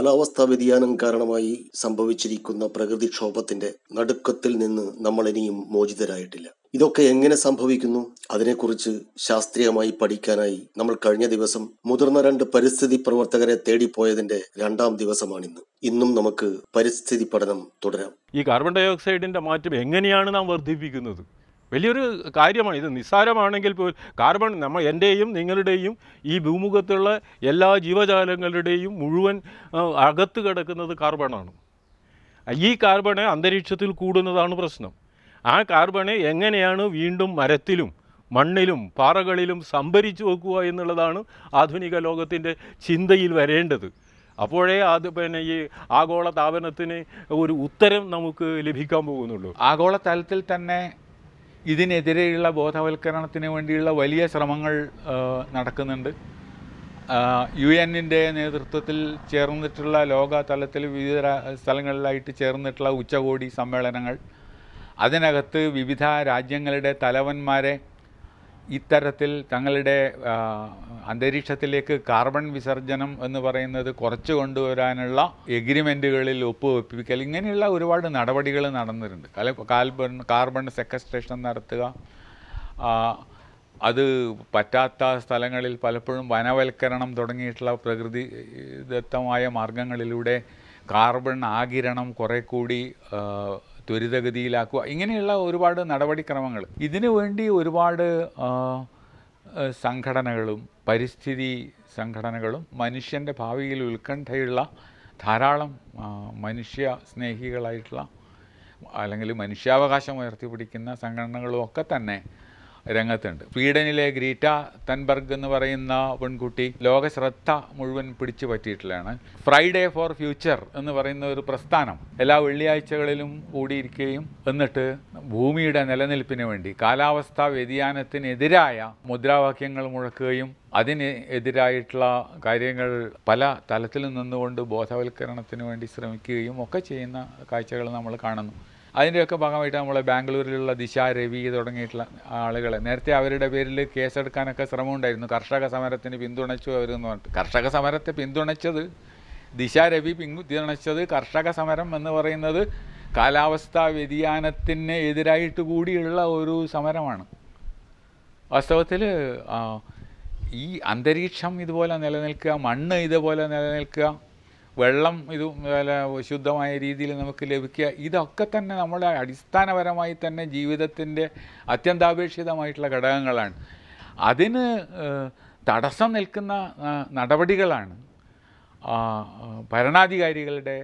കാലാവസ്ഥാ വ്യതിയാനം കാരണമായി സംഭവിച്ചിരിക്കുന്ന പ്രകൃതിക്ഷോഭത്തിന്റെ നടുക്കത്തിൽ നിന്ന് നമ്മൾ ഇനിയും മോചിതരായിട്ടില്ല. ഇതൊക്കെ എങ്ങനെ സംഭവിക്കുന്നു? അതിനെക്കുറിച്ച് ശാസ്ത്രീയമായി പഠിക്കാനായി നമ്മൾ കഴിഞ്ഞ ദിവസം മുതിർന്ന രണ്ട് പരിസ്ഥിതി പ്രവർത്തകരെ തേടിപ്പോയതിന്റെ രണ്ടാം ദിവസമാണിന്ന്. ഇന്നും നമുക്ക് പരിസ്ഥിതി പഠനം തുടരാം. ഈ കാർബൺ ഡയോക്സൈഡിന്റെ മാറ്റം എങ്ങനെയാണ് നാം വർദ്ധിപ്പിക്കുന്നത്? വലിയൊരു കാര്യമാണ്. ഇത് നിസ്സാരമാണെങ്കിൽ പോലും കാർബൺ നമ്മൾ എന്റെയും നിങ്ങളുടെയും ഈ ഭൂമുഖത്തുള്ള എല്ലാ ജീവജാലങ്ങളുടെയും മുഴുവൻ അകത്ത് കിടക്കുന്നത് കാർബണാണ് ഈ കാർബണ് അന്തരീക്ഷത്തിൽ കൂടുന്നതാണ് പ്രശ്നം. ആ കാർബണ് എങ്ങനെയാണ് വീണ്ടും മരത്തിലും മണ്ണിലും പാറകളിലും സംഭരിച്ചു വെക്കുക എന്നുള്ളതാണ് ആധുനിക ലോകത്തിന്റെ ചിന്തയിൽ വരേണ്ടത്. അപ്പോഴേ അത് പിന്നെ ഈ ആഗോള താപനത്തിന് ഒരു ഉത്തരം നമുക്ക് ലഭിക്കാൻ പോകുന്നുള്ളൂ. ആഗോളതലത്തിൽ തന്നെ ഇതിനെതിരെയുള്ള ബോധവൽക്കരണത്തിന് വേണ്ടിയുള്ള വലിയ ശ്രമങ്ങൾ നടക്കുന്നുണ്ട്. യു എന്നിന്റെ നേതൃത്വത്തിൽ ചേർന്നിട്ടുള്ള ലോക തലത്തിൽ വിവിധ സ്ഥലങ്ങളിലായിട്ട് ചേർന്നിട്ടുള്ള ഉച്ചകോടി സമ്മേളനങ്ങൾ. അതിനകത്ത് വിവിധ രാജ്യങ്ങളുടെ തലവന്മാരെ ഇത്തരത്തിൽ തങ്ങളുടെ അന്തരീക്ഷത്തിലേക്ക് കാർബൺ വിസർജനം എന്ന് പറയുന്നത് കുറച്ച് കൊണ്ടുവരാനുള്ള എഗ്രിമെന്റുകളിൽ ഒപ്പുവെപ്പിക്കൽ ഇങ്ങനെയുള്ള ഒരുപാട് നടപടികൾ നടന്നിട്ടുണ്ട്. കല കാർബൺ കാർബൺ സെക്കസ്ട്രേഷൻ നടത്തുക അത് പറ്റാത്ത സ്ഥലങ്ങളിൽ പലപ്പോഴും വനവൽക്കരണം തുടങ്ങിയിട്ടുള്ള പ്രകൃതിദത്തമായ മാർഗങ്ങളിലൂടെ കാർബൺ ആകിരണം കുറെ കൂടി ത്വരിതഗതിയിലാക്കുക. ഇങ്ങനെയുള്ള ഒരുപാട് നടപടിക്രമങ്ങൾ. ഇതിനു വേണ്ടി ഒരുപാട് സംഘടനകളും പരിസ്ഥിതി സംഘടനകളും മനുഷ്യന്റെ ഭാവിയിൽ ഉത്കണ്ഠയുള്ള ധാരാളം മനുഷ്യ സ്നേഹികളായിട്ടുള്ള അല്ലെങ്കിൽ മനുഷ്യാവകാശം ഉയർത്തിപ്പിടിക്കുന്ന സംഘടനകളും ഒക്കെ തന്നെ രംഗത്തുണ്ട്. സ്വീഡനിലെ ഗ്രീറ്റ തൻബർഗ് എന്ന് പറയുന്ന പെൺകുട്ടി ലോക ശ്രദ്ധ മുഴുവൻ പിടിച്ചു പറ്റിയിട്ടുള്ളതാണ്. ഫ്രൈഡേ ഫോർ ഫ്യൂച്ചർ എന്ന് പറയുന്ന ഒരു പ്രസ്ഥാനം എല്ലാ വെള്ളിയാഴ്ചകളിലും കൂടിയിരിക്കുകയും എന്നിട്ട് ഭൂമിയുടെ നിലനിൽപ്പിന് വേണ്ടി കാലാവസ്ഥാ വ്യതിയാനത്തിനെതിരായ മുദ്രാവാക്യങ്ങൾ മുഴക്കുകയും അതിന് എതിരായിട്ടുള്ള കാര്യങ്ങൾ പല തലത്തിൽ നിന്നുകൊണ്ട് ബോധവൽക്കരണത്തിന് വേണ്ടി ശ്രമിക്കുകയും ഒക്കെ ചെയ്യുന്ന കാഴ്ചകൾ നമ്മൾ കാണുന്നു. അതിന്റെയൊക്കെ ഭാഗമായിട്ട് നമ്മളെ ബാംഗ്ലൂരിലുള്ള ദിശ രവി തുടങ്ങിയിട്ടുള്ള ആളുകളെ. നേരത്തെ അവരുടെ പേരിൽ കേസെടുക്കാനൊക്കെ ശ്രമമുണ്ടായിരുന്നു. കർഷക സമരത്തിന് പിന്തുണച്ചു അവരെന്ന് പറഞ്ഞിട്ട്. കർഷക സമരത്തെ പിന്തുണച്ചത് ദിശ രവി പിന്തുണച്ചത് കർഷക സമരം എന്ന് പറയുന്നത് കാലാവസ്ഥാ വ്യതിയാനത്തിന് എതിരായിട്ട് കൂടിയുള്ള ഒരു സമരമാണ്. വാസ്തവത്തിൽ ഈ അന്തരീക്ഷം ഇതുപോലെ നിലനിൽക്കുക മണ്ണ് ഇതുപോലെ നിലനിൽക്കുക വെള്ളം ഇതുപോലെ ശുദ്ധമായ രീതിയിൽ നമുക്ക് ലഭിക്കുക. ഇതൊക്കെ തന്നെ നമ്മുടെ അടിസ്ഥാനപരമായി തന്നെ ജീവിതത്തിന്റെ അത്യന്താപേക്ഷിതമായിട്ടുള്ള ഘടകങ്ങളാണ്. അതിന് തടസ്സം നിൽക്കുന്ന നടപടികളാണ് ഭരണാധികാരികളുടെ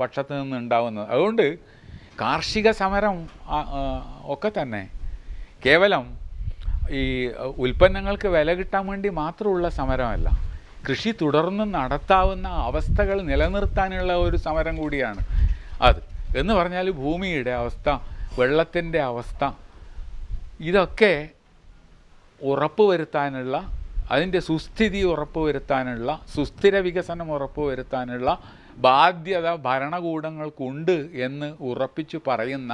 പക്ഷത്ത് നിന്നുണ്ടാവുന്നത്. അതുകൊണ്ട് കാർഷിക സമരം ഒക്കെ തന്നെ കേവലം ഈ ഉൽപ്പന്നങ്ങൾക്ക് വില കിട്ടാൻ വേണ്ടി മാത്രമുള്ള സമരമല്ല. കൃഷി തുടർന്ന് നടത്താവുന്ന അവസ്ഥകൾ നിലനിർത്താനുള്ള ഒരു സമരം കൂടിയാണ്. അത് എന്ന് പറഞ്ഞാൽ ഭൂമിയുടെ അവസ്ഥ വെള്ളത്തിന്റെ അവസ്ഥ ഇതൊക്കെ ഉറപ്പുവരുത്താനുള്ള അതിന്റെ സുസ്ഥിതി ഉറപ്പുവരുത്താനുള്ള സുസ്ഥിര വികസനം ഉറപ്പുവരുത്താനുള്ള ബാധ്യത ഭരണകൂടങ്ങൾക്കുണ്ട് എന്ന് ഉറപ്പിച്ചു പറയുന്ന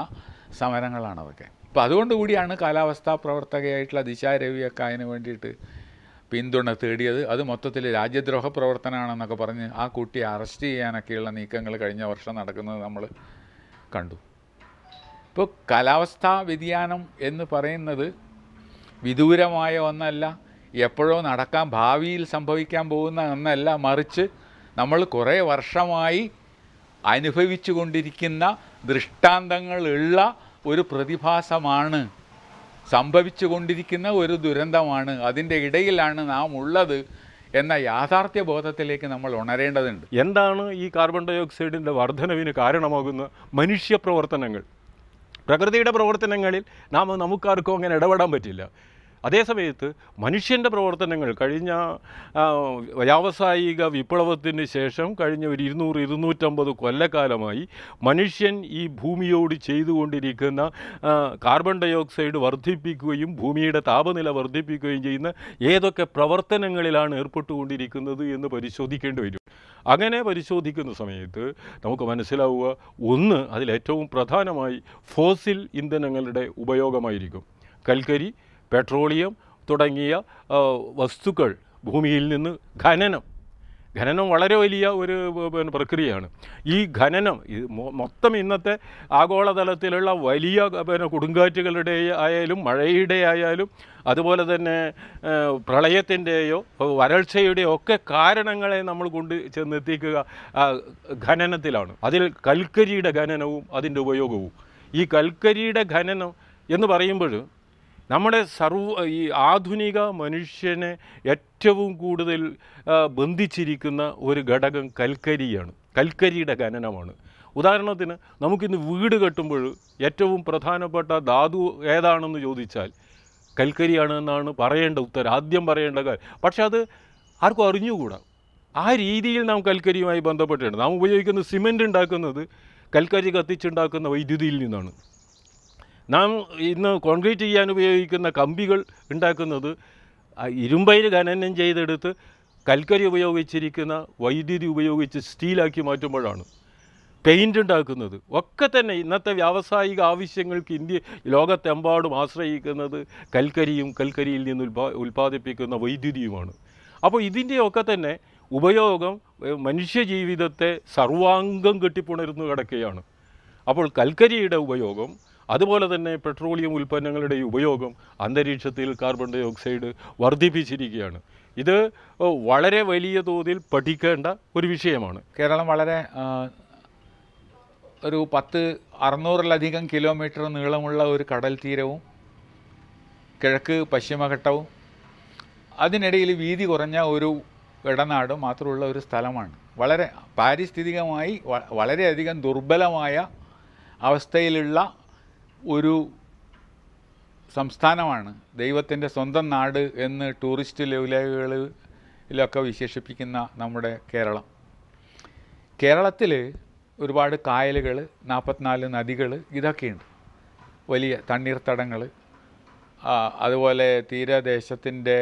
സമരങ്ങളാണ് അതൊക്കെ അപ്പോൾ അതുകൊണ്ട് കൂടിയാണ് കാലാവസ്ഥാ പ്രവർത്തകയായിട്ടുള്ള ദിശ രവിയൊക്കെ അതിന് വേണ്ടിയിട്ട് പിന്തുണ തേടിയത്. അത് മൊത്തത്തിൽ രാജ്യദ്രോഹ പ്രവർത്തനമാണെന്നൊക്കെ പറഞ്ഞ് ആ കുട്ടിയെ അറസ്റ്റ് ചെയ്യാനൊക്കെയുള്ള നീക്കങ്ങൾ കഴിഞ്ഞ വർഷം നടക്കുന്നത് നമ്മൾ കണ്ടു. ഇപ്പോൾ കാലാവസ്ഥാ വ്യതിയാനം എന്ന് പറയുന്നത് വിദൂരമായ ഒന്നല്ല എപ്പോഴോ നടക്കാൻ ഭാവിയിൽ സംഭവിക്കാൻ പോകുന്ന ഒന്നല്ല മറിച്ച് നമ്മൾ കുറേ വർഷമായി അനുഭവിച്ചു കൊണ്ടിരിക്കുന്ന ദൃഷ്ടാന്തങ്ങളുള്ള ഒരു പ്രതിഭാസമാണ് സംഭവിച്ചു കൊണ്ടിരിക്കുന്ന ഒരു ദുരന്തമാണ്. അതിന്റെ ഇടയിലാണ് നാം ഉള്ളത് എന്ന യാഥാർത്ഥ്യ ബോധത്തിലേക്ക് നമ്മൾ ഉണരേണ്ടതുണ്ട്. എന്താണ് ഈ കാർബൺ ഡൈ ഓക്സൈഡിന്റെ വർധനവിന് കാരണമാകുന്ന മനുഷ്യ പ്രവർത്തനങ്ങൾ? പ്രകൃതിയുടെ പ്രവർത്തനങ്ങളിൽ നാം നമുക്കാർക്കും അങ്ങനെ ഇടപെടാൻ പറ്റില്ല. അതേസമയത്ത് മനുഷ്യന്റെ പ്രവർത്തനങ്ങൾ കഴിഞ്ഞ വ്യാവസായിക വിപ്ലവത്തിന് ശേഷം കഴിഞ്ഞ ഒരു ഇരുന്നൂറ് ഇരുന്നൂറ്റമ്പത് കൊല്ലക്കാലമായി മനുഷ്യൻ ഈ ഭൂമിയോട് ചെയ്തുകൊണ്ടിരിക്കുന്ന കാർബൺ ഡൈ ഓക്സൈഡ് വർദ്ധിപ്പിക്കുകയും ഭൂമിയുടെ താപനില വർദ്ധിപ്പിക്കുകയും ചെയ്യുന്ന ഏതൊക്കെ പ്രവർത്തനങ്ങളിലാണ് ഏർപ്പെട്ടുകൊണ്ടിരിക്കുന്നത് എന്ന് പരിശോധിക്കേണ്ടി വരും. അങ്ങനെ പരിശോധിക്കുന്ന സമയത്ത് നമുക്ക് മനസ്സിലാവുക ഒന്ന് അതിലേറ്റവും പ്രധാനമായി ഫോസിൽ ഇന്ധനങ്ങളുടെ ഉപയോഗമായിരിക്കും. കൽക്കരി പെട്രോളിയം തുടങ്ങിയ വസ്തുക്കൾ ഭൂമിയിൽ നിന്ന് ഖനനം. ഖനനം വളരെ വലിയ ഒരു പ്രക്രിയയാണ്. ഈ ഖനനം മൊത്തം ഇന്നത്തെ ആഗോളതലത്തിലുള്ള വലിയ പിന്നെ കൊടുങ്കാറ്റുകളുടെ ആയാലും മഴയുടെ ആയാലും അതുപോലെ തന്നെ പ്രളയത്തിന്റെയോ വരൾച്ചയുടെയോ ഒക്കെ കാരണങ്ങളെ നമ്മൾ കൊണ്ട് ചെന്നെത്തിക്കുക ഖനനത്തിലാണ്. അതിൽ കൽക്കരിയുടെ ഖനനവും അതിന്റെ ഉപയോഗവും. ഈ കൽക്കരിയുടെ ഖനനം എന്ന് പറയുമ്പോൾ നമ്മുടെ സർവ ഈ ആധുനിക മനുഷ്യനെ ഏറ്റവും കൂടുതൽ ബന്ധിച്ചിരിക്കുന്ന ഒരു ഘടകം കൽക്കരിയാണ്. കൽക്കരിയുടെ ഖനനമാണ്. ഉദാഹരണത്തിന് നമുക്കിന്ന് വീട് കെട്ടുമ്പോൾ ഏറ്റവും പ്രധാനപ്പെട്ട ധാതു ഏതാണെന്ന് ചോദിച്ചാൽ കൽക്കരിയാണ് എന്നാണ് പറയേണ്ട ഉത്തരം ആദ്യം പറയേണ്ട കാര്യം. പക്ഷെ അത് ആർക്കും അറിഞ്ഞുകൂടാ. ആ രീതിയിൽ നാം കൽക്കരിയുമായി ബന്ധപ്പെട്ടിട്ടുണ്ട്. നാം ഉപയോഗിക്കുന്ന സിമെന്റ് ഉണ്ടാക്കുന്നത് കൽക്കരി കത്തിച്ചുണ്ടാക്കുന്ന വൈദ്യുതിയിൽ നിന്നാണ്. നാം ഇന്ന് കോൺക്രീറ്റ് ചെയ്യാൻ ഉപയോഗിക്കുന്ന കമ്പികൾ ഉണ്ടാക്കുന്നത് ഇരുമ്പയിൽ ഖനനം ചെയ്തെടുത്ത് കൽക്കരി ഉപയോഗിച്ചിരിക്കുന്ന വൈദ്യുതി ഉപയോഗിച്ച് സ്റ്റീലാക്കി മാറ്റുമ്പോഴാണ് പെയിന്റ് ഉണ്ടാക്കുന്നത്. ഒക്കെ തന്നെ ഇന്നത്തെ വ്യാവസായിക ആവശ്യങ്ങൾക്ക് ഇന്ത്യ ലോകത്തെമ്പാടും ആശ്രയിക്കുന്നത് കൽക്കരിയും കൽക്കരിയിൽ നിന്ന് ഉൽപാ ഉൽപ്പാദിപ്പിക്കുന്ന വൈദ്യുതിയുമാണ്. അപ്പോൾ ഇതിന്റെയൊക്കെ തന്നെ ഉപയോഗം മനുഷ്യജീവിതത്തെ സർവാംഗം കെട്ടിപ്പുണരുന്നു കിടക്കുകയാണ് അപ്പോൾ കൽക്കരിയുടെ ഉപയോഗം അതുപോലെ തന്നെ പെട്രോളിയം ഉൽപ്പന്നങ്ങളുടെ ഉപയോഗം അന്തരീക്ഷത്തിൽ കാർബൺ ഡൈ ഓക്സൈഡ് വർദ്ധിപ്പിച്ചിരിക്കുകയാണ്. ഇത് വളരെ വലിയ തോതിൽ പഠിക്കേണ്ട ഒരു വിഷയമാണ്. കേരളം വളരെ ഒരു പത്ത് അറുന്നൂറിലധികം കിലോമീറ്റർ നീളമുള്ള ഒരു കടൽ തീരവും കിഴക്ക് പശ്ചിമഘട്ടവും അതിനിടയിൽ വീതി കുറഞ്ഞ ഒരു ഇടനാട് മാത്രമുള്ള ഒരു സ്ഥലമാണ്. വളരെ പാരിസ്ഥിതികമായി വളരെയധികം ദുർബലമായ അവസ്ഥയിലുള്ള ഒരു സംസ്ഥാനമാണ്. ദൈവത്തിന്റെ സ്വന്തം നാട് എന്ന് ടൂറിസ്റ്റ് ലെവലുകളിലൊക്കെ വിശേഷിപ്പിക്കുന്ന നമ്മുടെ കേരളം. കേരളത്തിൽ ഒരുപാട് കായലുകൾ നാൽപ്പത്തിനാല് നദികൾ ഇതൊക്കെയുണ്ട്. വലിയ തണ്ണീർത്തടങ്ങൾ അതുപോലെ തീരദേശത്തിന്റെ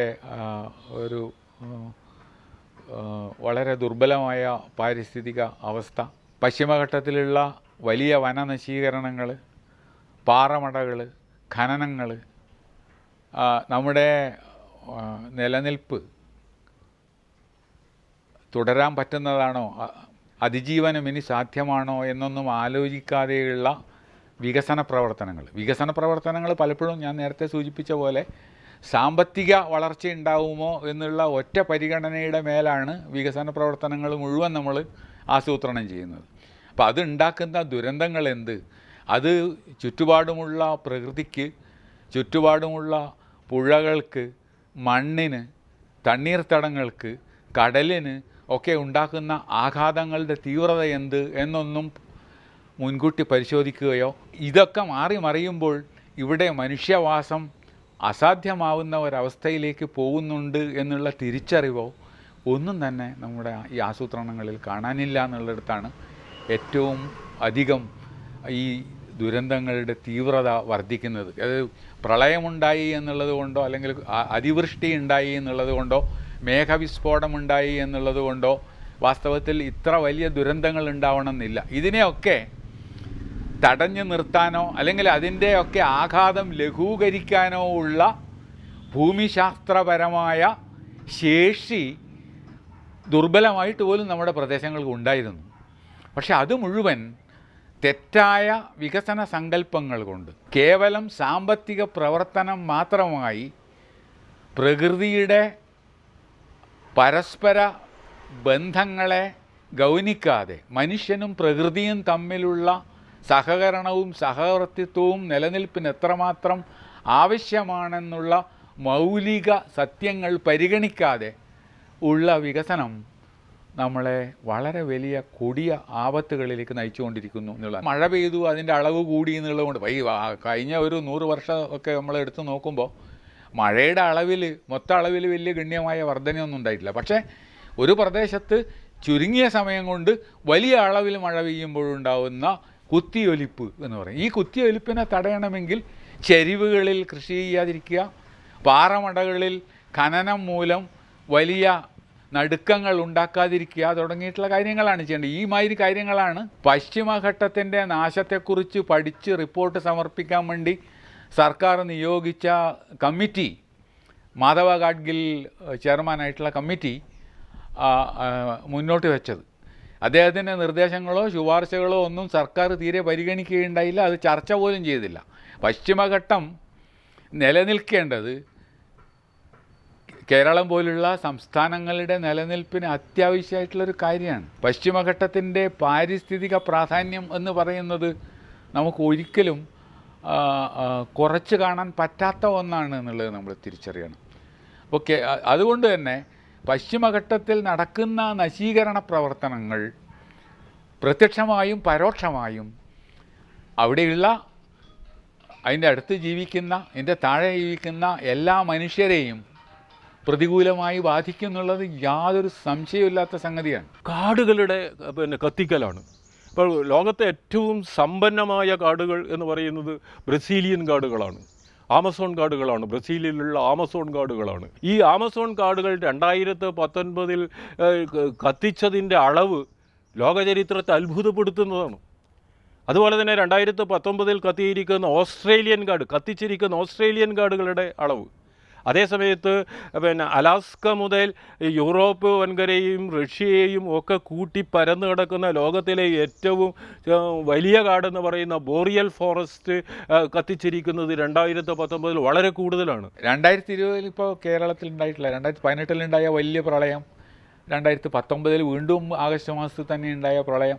ഒരു വളരെ ദുർബലമായ പാരിസ്ഥിതിക അവസ്ഥ. പശ്ചിമഘട്ടത്തിലുള്ള വലിയ വനനശീകരണങ്ങൾ പാറമടകൾ ഖനനങ്ങൾ നമ്മുടെ നിലനിൽപ്പ് തുടരാൻ പറ്റുന്നതാണോ? അതിജീവനം ഇനി സാധ്യമാണോ എന്നൊന്നും ആലോചിക്കാതെയുള്ള വികസന പ്രവർത്തനങ്ങൾ. വികസന പ്രവർത്തനങ്ങൾ പലപ്പോഴും ഞാൻ നേരത്തെ സൂചിപ്പിച്ച പോലെ സാമ്പത്തിക വളർച്ച ഉണ്ടാവുമോ എന്നുള്ള ഒറ്റ പരിഗണനയുടെ മേലാണ് വികസന പ്രവർത്തനങ്ങൾ മുഴുവൻ നമ്മൾ ആസൂത്രണം ചെയ്യുന്നത്. അപ്പോൾ അതുണ്ടാക്കുന്ന ദുരന്തങ്ങൾ എന്ത്? അത് ചുറ്റുപാടുമുള്ള പ്രകൃതിക്ക് ചുറ്റുപാടുമുള്ള പുഴകൾക്ക് മണ്ണിന് തണ്ണീർത്തടങ്ങൾക്ക് കടലിന് ഒക്കെ ഉണ്ടാക്കുന്ന ആഘാതങ്ങളുടെ തീവ്രത എന്ത് എന്നൊന്നും മുൻകൂട്ടി പരിശോധിക്കുകയോ ഇതൊക്കെ മാറി മറിയുമ്പോൾ ഇവിടെ മനുഷ്യവാസം അസാധ്യമാവുന്ന ഒരവസ്ഥയിലേക്ക് പോകുന്നുണ്ട് എന്നുള്ള തിരിച്ചറിവോ ഒന്നും തന്നെ നമ്മുടെ ഈ ആസൂത്രണങ്ങളിൽ കാണാനില്ല എന്നുള്ളിടത്താണ് ഏറ്റവും അധികം ഈ ദുരന്തങ്ങളുടെ തീവ്രത വർദ്ധിക്കുന്നത്. അത് പ്രളയമുണ്ടായി എന്നുള്ളത് കൊണ്ടോ അല്ലെങ്കിൽ അതിവൃഷ്ടി ഉണ്ടായി എന്നുള്ളത് കൊണ്ടോ മേഘവിസ്ഫോടമുണ്ടായി എന്നുള്ളത് കൊണ്ടോ വാസ്തവത്തിൽ ഇത്ര വലിയ ദുരന്തങ്ങൾ ഉണ്ടാവണമെന്നില്ല. ഇതിനെയൊക്കെ തടഞ്ഞു നിർത്താനോ അല്ലെങ്കിൽ അതിന്റെയൊക്കെ ആഘാതം ലഘൂകരിക്കാനോ ഉള്ള ഭൂമിശാസ്ത്രപരമായ ശേഷി ദുർബലമായിട്ട് പോലും നമ്മുടെ പ്രദേശങ്ങൾക്ക് ഉണ്ടായിരുന്നു. പക്ഷെ അത് മുഴുവൻ തെറ്റായ വികസന സങ്കല്പങ്ങൾ കൊണ്ട് കേവലം സാമ്പത്തിക പ്രവർത്തനം മാത്രമായി പ്രകൃതിയുടെ പരസ്പര ബന്ധങ്ങളെ ഗൗനിക്കാതെ മനുഷ്യനും പ്രകൃതിയും തമ്മിലുള്ള സഹകരണവും സഹവർത്തിത്വവും നിലനിൽപ്പിന് എത്രമാത്രം ആവശ്യമാണെന്നുള്ള മൗലിക സത്യങ്ങൾ പരിഗണിക്കാതെ ഉള്ള വികസനം നമ്മളെ വളരെ വലിയ കൊടിയ ആപത്തുകളിലേക്ക് നയിച്ചുകൊണ്ടിരിക്കുന്നു എന്നുള്ള മഴ പെയ്തു അതിന്റെ അളവ് കൂടി എന്നുള്ളതുകൊണ്ട് ഈ കഴിഞ്ഞ ഒരു നൂറ് വർഷം ഒക്കെ നമ്മൾ എടുത്തു നോക്കുമ്പോൾ മഴയുടെ അളവിൽ മൊത്ത അളവിൽ വലിയ ഗണ്യമായ വർധനയൊന്നും ഉണ്ടായിട്ടില്ല. പക്ഷേ ഒരു പ്രദേശത്ത് ചുരുങ്ങിയ സമയം കൊണ്ട് വലിയ അളവിൽ മഴ പെയ്യുമ്പോഴുണ്ടാവുന്ന കുത്തിയൊലിപ്പ് എന്ന് പറയും. ഈ കുത്തിയൊലിപ്പിനെ തടയണമെങ്കിൽ ചെരിവുകളിൽ കൃഷി ചെയ്യാതിരിക്കുക പാറമടകളിൽ ഖനനം മൂലം വലിയ നടുക്കങ്ങൾ ഉണ്ടാക്കാതിരിക്കുക തുടങ്ങിയിട്ടുള്ള കാര്യങ്ങളാണ് ചെയ്യേണ്ടത്. ഈ മാതിരി കാര്യങ്ങളാണ് പശ്ചിമഘട്ടത്തിന്റെ നാശത്തെക്കുറിച്ച് പഠിച്ച് റിപ്പോർട്ട് സമർപ്പിക്കാൻ വേണ്ടി സർക്കാർ നിയോഗിച്ച കമ്മിറ്റി മാധവ ഗാഡ്ഗിൽ ചെയർമാനായിട്ടുള്ള കമ്മിറ്റി മുന്നോട്ട് വെച്ചത്. അദ്ദേഹത്തിന്റെ നിർദ്ദേശങ്ങളോ ശുപാർശകളോ ഒന്നും സർക്കാർ തീരെ പരിഗണിക്കുകയുണ്ടായില്ല. അത് ചർച്ച പോലും ചെയ്തില്ല. പശ്ചിമഘട്ടം നിലനിൽക്കേണ്ടത് കേരളം പോലുള്ള സംസ്ഥാനങ്ങളുടെ നിലനിൽപ്പിന് അത്യാവശ്യമായിട്ടുള്ളൊരു കാര്യമാണ്. പശ്ചിമഘട്ടത്തിന്റെ പാരിസ്ഥിതിക പ്രാധാന്യം എന്ന് പറയുന്നത് നമുക്ക് ഒരിക്കലും കുറച്ച് കാണാൻ പറ്റാത്ത ഒന്നാണ് എന്നുള്ളത് നമ്മൾ തിരിച്ചറിയണം. അപ്പോൾ അതുകൊണ്ട് തന്നെ പശ്ചിമഘട്ടത്തിൽ നടക്കുന്ന നശീകരണ പ്രവർത്തനങ്ങൾ പ്രത്യക്ഷമായും പരോക്ഷമായും അവിടെയുള്ള അതിന്റെ അടുത്ത് ജീവിക്കുന്ന അതിന്റെ താഴെ ജീവിക്കുന്ന എല്ലാ മനുഷ്യരെയും പ്രതികൂലമായി ബാധിക്കുന്നുള്ളത് യാതൊരു സംശയമില്ലാത്ത സംഗതിയാണ്. കാടുകളുടെ പിന്നെ കത്തിക്കലാണ്. ഇപ്പോൾ ലോകത്തെ ഏറ്റവും സമ്പന്നമായ കാടുകൾ എന്ന് പറയുന്നത് ബ്രസീലിയൻ കാടുകളാണ്. ആമസോൺ കാടുകളാണ്. ബ്രസീലിലുള്ള ആമസോൺ കാടുകളാണ്. ഈ ആമസോൺ കാടുകൾ രണ്ടായിരത്തി പത്തൊൻപതിൽ കത്തിച്ചതിന്റെ അളവ് ലോകചരിത്രത്തെ അത്ഭുതപ്പെടുത്തുന്നതാണ്. അതുപോലെ തന്നെ രണ്ടായിരത്തി പത്തൊമ്പതിൽ കത്തിയിരിക്കുന്ന ഓസ്ട്രേലിയൻ കാട് കത്തിച്ചിരിക്കുന്ന ഓസ്ട്രേലിയൻ കാടുകളുടെ അളവ്. അതേസമയത്ത് പിന്നെ അലാസ്ക മുതൽ യൂറോപ്പ് വൻകരയും റഷ്യയെയും ഒക്കെ കൂട്ടി പരന്നു കിടക്കുന്ന ലോകത്തിലെ ഏറ്റവും വലിയ കാടെന്ന് പറയുന്ന ബോറിയൽ ഫോറസ്റ്റ് കത്തിച്ചിരിക്കുന്നത് രണ്ടായിരത്തി പത്തൊമ്പതിൽ വളരെ കൂടുതലാണ്. രണ്ടായിരത്തി ഇരുപതിൽ ഇപ്പോൾ കേരളത്തിൽ ഉണ്ടായിട്ടില്ല. രണ്ടായിരത്തി പതിനെട്ടിലുണ്ടായ വലിയ പ്രളയം. രണ്ടായിരത്തി പത്തൊമ്പതിൽ വീണ്ടും ആഗസ്റ്റ് മാസത്തിൽ തന്നെ ഉണ്ടായ പ്രളയം.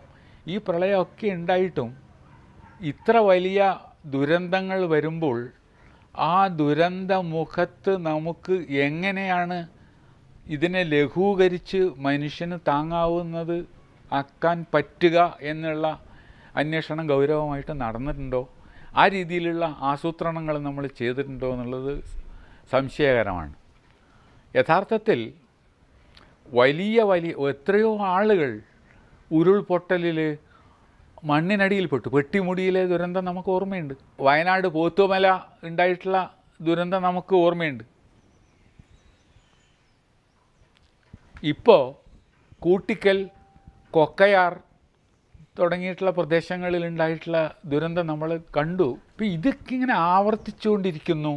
ഈ പ്രളയമൊക്കെ ഉണ്ടായിട്ടും ഇത്ര വലിയ ദുരന്തങ്ങൾ വരുമ്പോൾ ആ ദുരന്ത മുഖത്ത് നമുക്ക് എങ്ങനെയാണ് ഇതിനെ ലഘൂകരിച്ച് മനുഷ്യന് താങ്ങാവുന്നത് ആക്കാൻ പറ്റുക എന്നുള്ള അന്വേഷണം ഗൗരവമായിട്ട് നടന്നിട്ടുണ്ടോ? ആ രീതിയിലുള്ള ആസൂത്രണങ്ങൾ നമ്മൾ ചെയ്തിട്ടുണ്ടോ എന്നുള്ളത് സംശയകരമാണ്. യഥാർത്ഥത്തിൽ വലിയ വലിയ എത്രയോ ആളുകൾ ഉരുൾപൊട്ടലിൽ മണ്ണിനടിയിൽപ്പെട്ടു പെട്ടിമുടിയിലെ ദുരന്തം നമുക്ക് ഓർമ്മയുണ്ട്. വയനാട് പോത്തുമല ഉണ്ടായിട്ടുള്ള ദുരന്തം നമുക്ക് ഓർമ്മയുണ്ട്. ഇപ്പോൾ കൂട്ടിക്കൽ കൊക്കയാർ തുടങ്ങിയിട്ടുള്ള പ്രദേശങ്ങളിൽ ഉണ്ടായിട്ടുള്ള ദുരന്തം നമ്മൾ കണ്ടു. ഇപ്പം ഇതൊക്കെ ഇങ്ങനെ ആവർത്തിച്ചുകൊണ്ടിരിക്കുന്നു.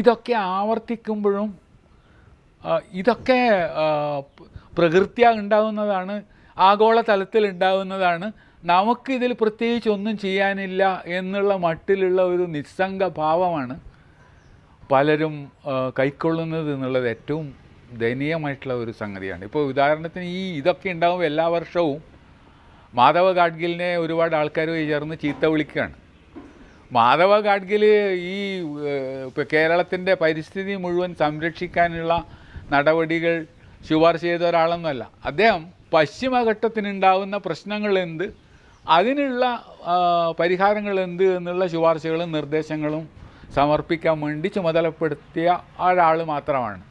ഇതൊക്കെ ആവർത്തിക്കുമ്പോഴും ഇതൊക്കെ പ്രകൃത്യാ ഉണ്ടാകുന്നതാണ് ആഗോളതലത്തിൽ ഉണ്ടാകുന്നതാണ് നമുക്കിതിൽ പ്രത്യേകിച്ച് ഒന്നും ചെയ്യാനില്ല എന്നുള്ള മട്ടിലുള്ള ഒരു നിസ്സംഗ ഭാവമാണ് പലരും കൈക്കൊള്ളുന്നത് എന്നുള്ളത് ഏറ്റവും ദയനീയമായിട്ടുള്ള ഒരു സംഗതിയാണ്. ഇപ്പോൾ ഉദാഹരണത്തിന് ഈ ഇതൊക്കെ ഉണ്ടാകുമ്പോൾ എല്ലാ വർഷവും. മാധവ ഗാഡ്ഗിലിനെ ഒരുപാട് ആൾക്കാർ ചേർന്ന് ചീത്ത വിളിക്കുകയാണ്. മാധവ ഗാഡ്ഗിൽ ഈ കേരളത്തിന്റെ പരിസ്ഥിതി മുഴുവൻ സംരക്ഷിക്കാനുള്ള നടപടികൾ ശുപാർശ ചെയ്ത ഒരാളൊന്നുമല്ല. അദ്ദേഹം പശ്ചിമഘട്ടത്തിനുണ്ടാവുന്ന പ്രശ്നങ്ങൾ എന്ത്? അതിനുള്ള പരിഹാരങ്ങൾ എന്ത് എന്നുള്ള ശുപാർശകളും നിർദ്ദേശങ്ങളും സമർപ്പിക്കാൻ വേണ്ടി ചുമതലപ്പെടുത്തിയ ഒരാൾ മാത്രമാണ്.